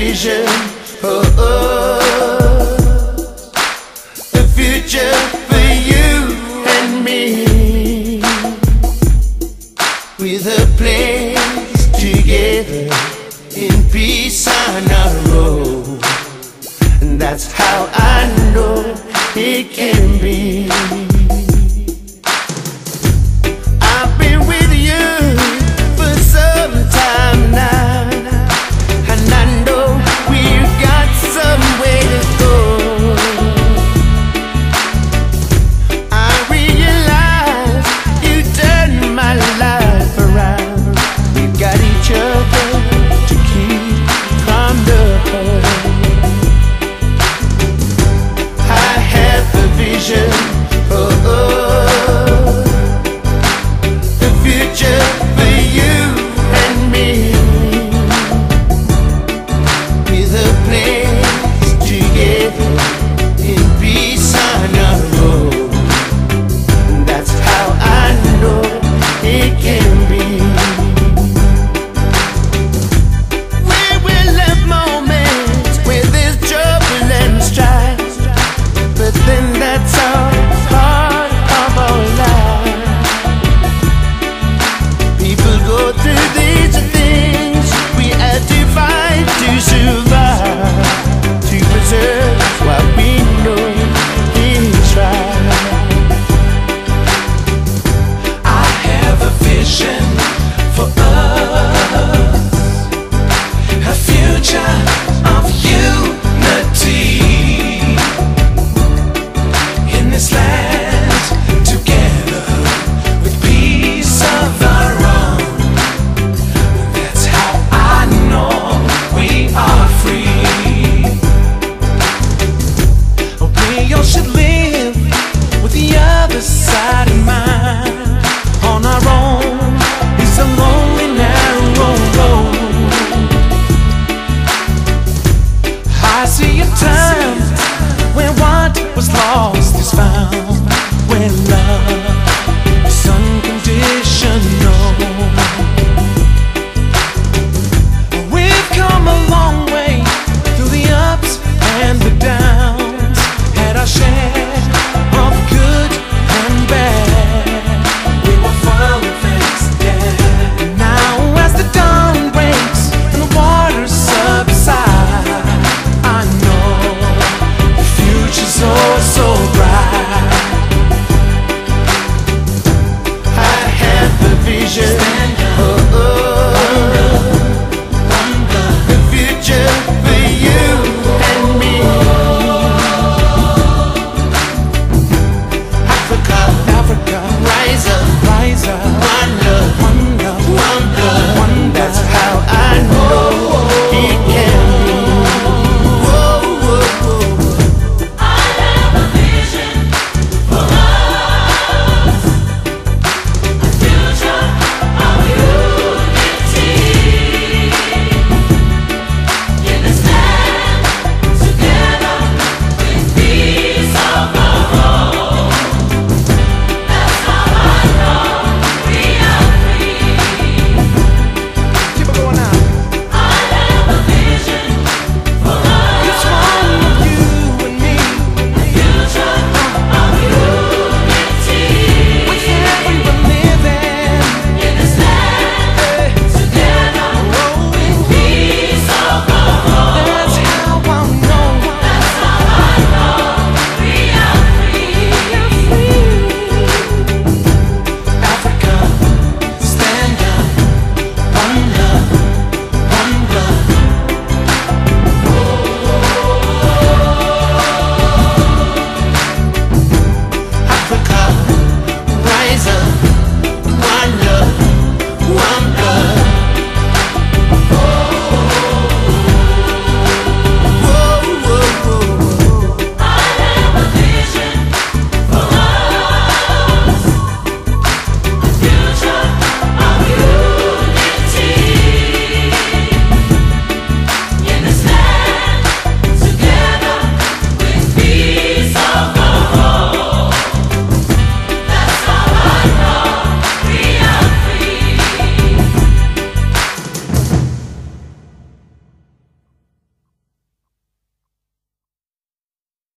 vision. Oh, oh. The future for you and me. With a place together in peace on our road. And that's how I know it can be.